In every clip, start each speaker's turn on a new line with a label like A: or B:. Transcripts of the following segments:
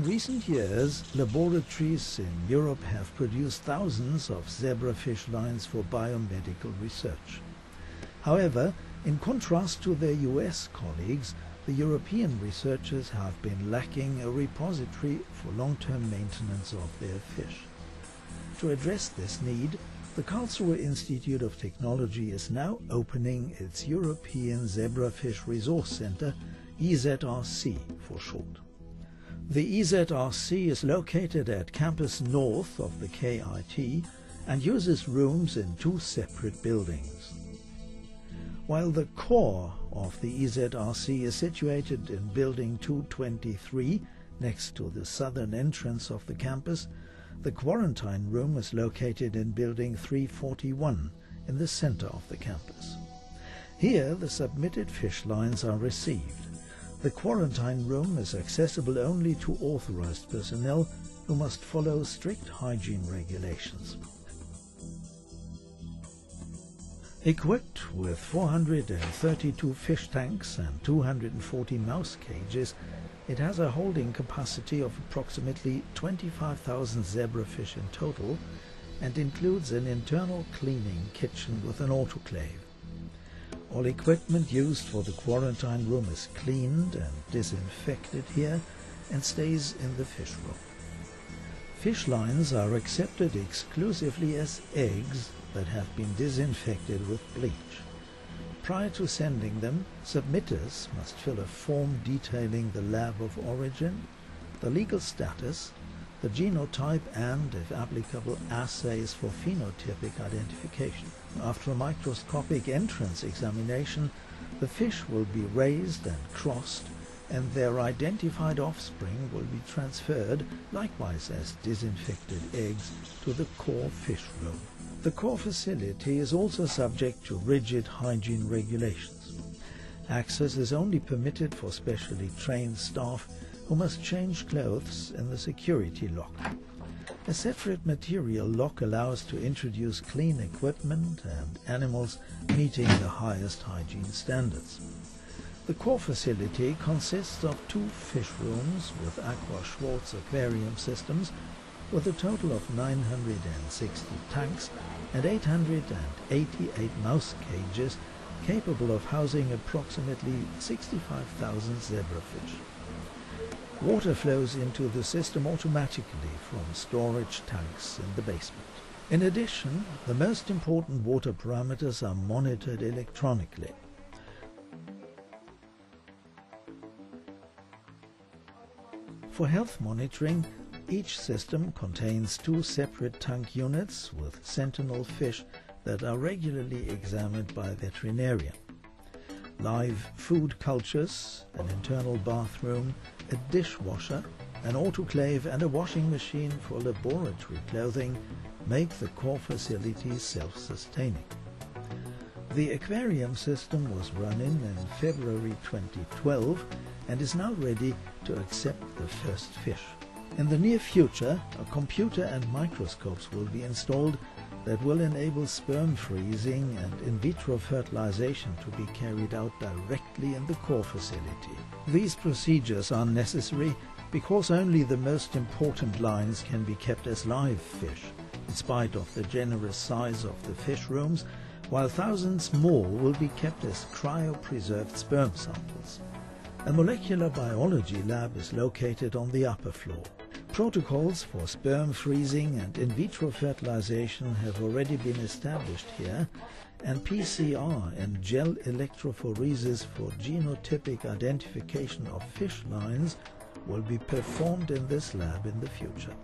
A: In recent years, laboratories in Europe have produced thousands of zebrafish lines for biomedical research. However, in contrast to their US colleagues, the European researchers have been lacking a repository for long-term maintenance of their fish. To address this need, the Karlsruhe Institute of Technology is now opening its European Zebrafish Resource Center, EZRC for short. The EZRC is located at Campus North of the KIT and uses rooms in two separate buildings. While the core of the EZRC is situated in Building 223 next to the southern entrance of the campus, the quarantine room is located in Building 341 in the center of the campus. Here the submitted fish lines are received. The quarantine room is accessible only to authorized personnel who must follow strict hygiene regulations. Equipped with 432 fish tanks and 240 mouse cages, it has a holding capacity of approximately 25,000 zebrafish in total and includes an internal cleaning kitchen with an autoclave. All equipment used for the quarantine room is cleaned and disinfected here and stays in the fish room. Fish lines are accepted exclusively as eggs that have been disinfected with bleach. Prior to sending them, submitters must fill a form detailing the lab of origin, the legal status, the genotype and, if applicable, assays for phenotypic identification. After a microscopic entrance examination, the fish will be raised and crossed and their identified offspring will be transferred, likewise as disinfected eggs, to the core fish room. The core facility is also subject to rigid hygiene regulations. Access is only permitted for specially trained staff who must change clothes in the security lock. A separate material lock allows to introduce clean equipment and animals meeting the highest hygiene standards. The core facility consists of two fish rooms with Aqua Schwarz aquarium systems with a total of 960 tanks and 888 mouse cages capable of housing approximately 65,000 zebrafish. Water flows into the system automatically from storage tanks in the basement. In addition, the most important water parameters are monitored electronically. For health monitoring, each system contains two separate tank units with sentinel fish that are regularly examined by veterinarian. Live food cultures, an internal bathroom, a dishwasher, an autoclave and a washing machine for laboratory clothing make the core facility self-sustaining. The aquarium system was run in in February 2012 and is now ready to accept the first fish. In the near future, a computer and microscopes will be installed that will enable sperm freezing and in vitro fertilization to be carried out directly in the core facility. These procedures are necessary because only the most important lines can be kept as live fish, in spite of the generous size of the fish rooms, while thousands more will be kept as cryopreserved sperm samples. A molecular biology lab is located on the upper floor. Protocols for sperm freezing and in vitro fertilization have already been established here, and PCR and gel electrophoresis for genotypic identification of fish lines will be performed in this lab in the future.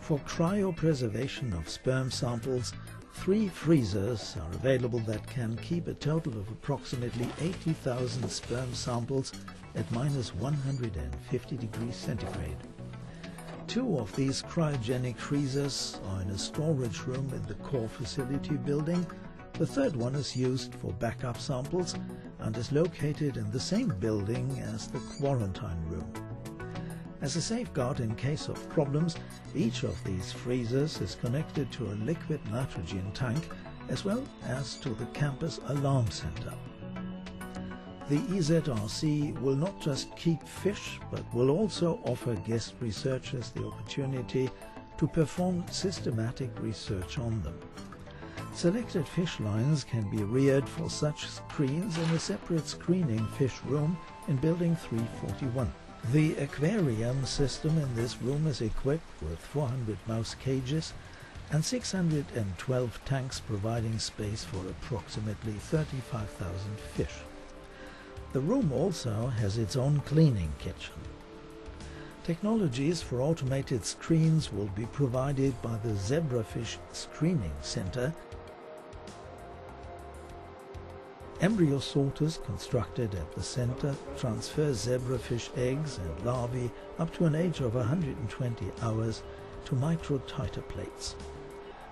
A: For cryopreservation of sperm samples, three freezers are available that can keep a total of approximately 80,000 sperm samples at minus 150 degrees centigrade. Two of these cryogenic freezers are in a storage room in the core facility building. The third one is used for backup samples and is located in the same building as the quarantine room. As a safeguard in case of problems, each of these freezers is connected to a liquid nitrogen tank as well as to the campus alarm center. The EZRC will not just keep fish, but will also offer guest researchers the opportunity to perform systematic research on them. Selected fish lines can be reared for such screens in a separate screening fish room in Building 341. The aquarium system in this room is equipped with 400 mouse cages and 612 tanks providing space for approximately 35,000 fish. The room also has its own cleaning kitchen. Technologies for automated screens will be provided by the Zebrafish Screening Center Embryo sorters constructed at the center transfer zebrafish eggs and larvae up to an age of 120 hours to microtiter plates.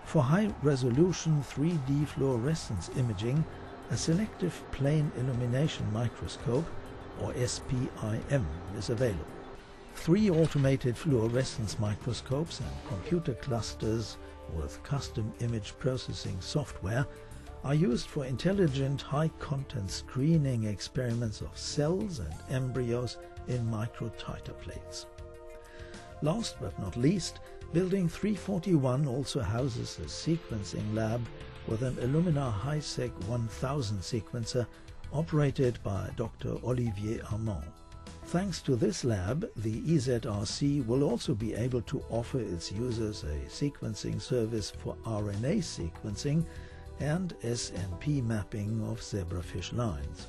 A: For high-resolution 3D fluorescence imaging, a selective plane illumination microscope, or SPIM, is available. Three automated fluorescence microscopes and computer clusters with custom image processing software are used for intelligent high-content screening experiments of cells and embryos in microtiter plates. Last but not least, Building 341 also houses a sequencing lab with an Illumina HiSeq 1000 sequencer operated by Dr. Olivier Armant. Thanks to this lab, the EZRC will also be able to offer its users a sequencing service for RNA sequencing and SNP mapping of zebrafish lines.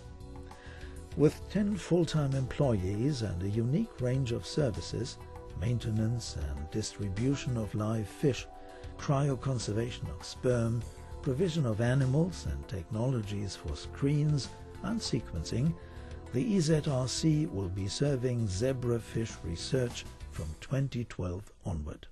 A: With 10 full-time employees and a unique range of services, maintenance and distribution of live fish, cryoconservation of sperm, provision of animals and technologies for screens and sequencing, the EZRC will be serving zebrafish research from 2012 onward.